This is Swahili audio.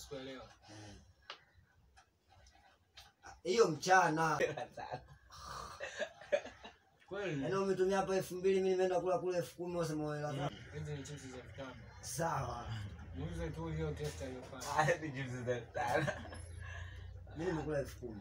sikuelewa eh, hiyo mchana Yaani umetumia hapa elfu mbili mimi nimeenda kula kule elfu kumi wasema hela. Mm. Hizi ni chips za vitano. Sawa. Muuze tu hiyo testa hiyo fanya. Hadi chips za vitano. Mimi nimekula elfu kumi.